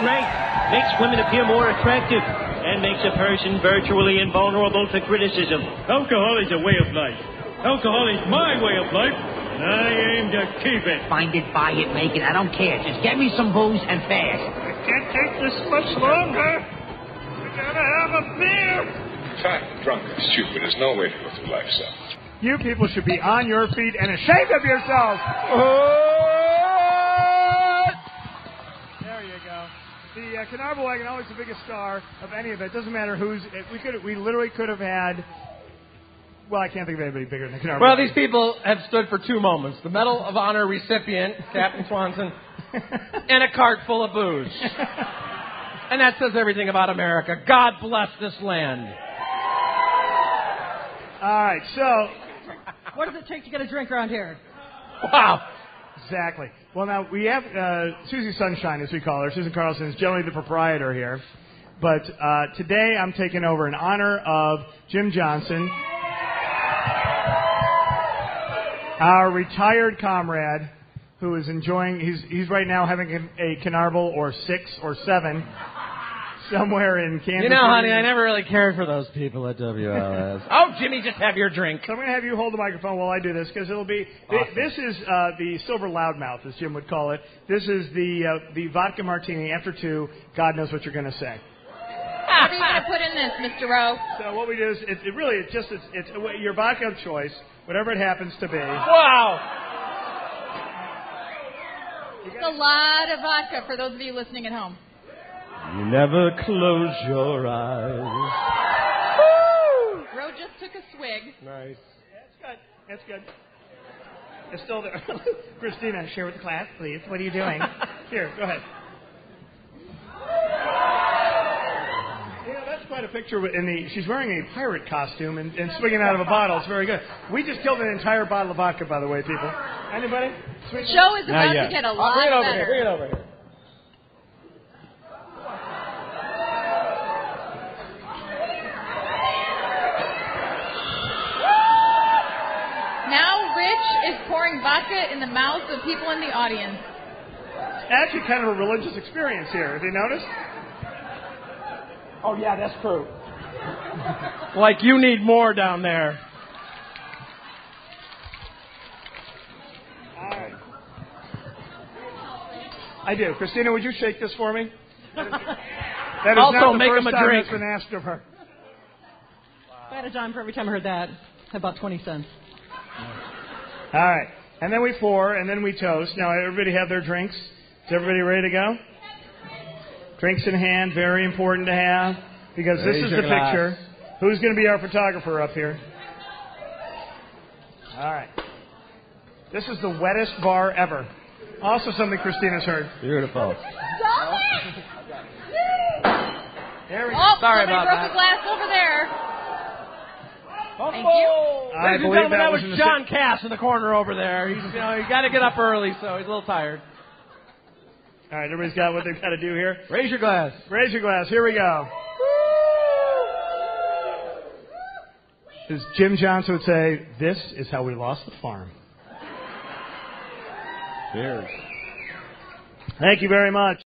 great. Makes women appear more attractive and makes a person virtually invulnerable to criticism. Alcohol is a way of life. Alcohol is my way of life, and I aim to keep it. Find it, buy it, make it. I don't care. Just get me some booze and fast. I can't take this much longer. I gotta have a beer. Fat, drunk, and stupid is no way to go through life, son. You people should be on your feet and ashamed of yourselves. There The Canarble Wagon always the biggest star of any of it. Doesn't matter who's. It, we could. We literally could have had. Well, I can't think of anybody bigger than the Canarble. Well, Wagon. these people have stood for two moments the Medal of Honor recipient, Captain Swanson, and a cart full of booze. And that says everything about America. God bless this land. All right. So. What does it take to get a drink around here? Wow. Exactly. Well, now we have uh, Susie Sunshine, as we call her. Susan Carlson is generally the proprietor here. But uh, today I'm taking over in honor of Jim Johnson, our retired comrade who is enjoying, he's, he's right now having a, a or six or seven somewhere in Kansas You know, honey, I never really cared for those people at WLS. oh, Jimmy, just have your drink. So I'm going to have you hold the microphone while I do this because it'll be. Awesome. This is uh, the silver loudmouth, as Jim would call it. This is the uh, the vodka martini after two. God knows what you're going to say. What are you going to put in this, Mr. Roe? So what we do is, it, it really, it's just it's, it's your vodka of choice, whatever it happens to be. Wow. It's a lot of vodka for those of you listening at home. You never close your eyes. Roe just took a swig. Nice. That's good. That's good. It's still there. Christina, share with the class, please. What are you doing? Here, go ahead. You know, that's quite a picture. In the, she's wearing a pirate costume and, and swinging out of a bottle. It's very good. We just killed an entire bottle of vodka, by the way, people. Anybody? The show is about to get a lot bring it over better. here. Bring it over here. Now Rich is pouring vodka in the mouths of people in the audience. Actually, kind of a religious experience here. Have you noticed? Oh, yeah, that's true. like you need more down there. All right. I do. Christina, would you shake this for me? That is, that is Also not the make first him a time drink. It's been asked of her. If I had a dime for every time I heard that, about 20 cents. All right. And then we pour, and then we toast. Now, everybody have their drinks. Is everybody ready to go? Drinks in hand, very important to have, because this is the glass. picture. Who's going to be our photographer up here? All right. This is the wettest bar ever. Also, something Christina's heard. Beautiful. There we Oh, Sorry somebody about broke that. a glass over there. Oh, Thank you. I Ladies and believe gentlemen, that that was was in the John Kass in the corner over there. He's, you know, he got to get up early, so he's a little tired. All right, everybody's got what they've got to do here. Raise your glass. Raise your glass. Here we go. As Jim Johnson would say, this is how we lost the farm. Cheers. Thank you very much.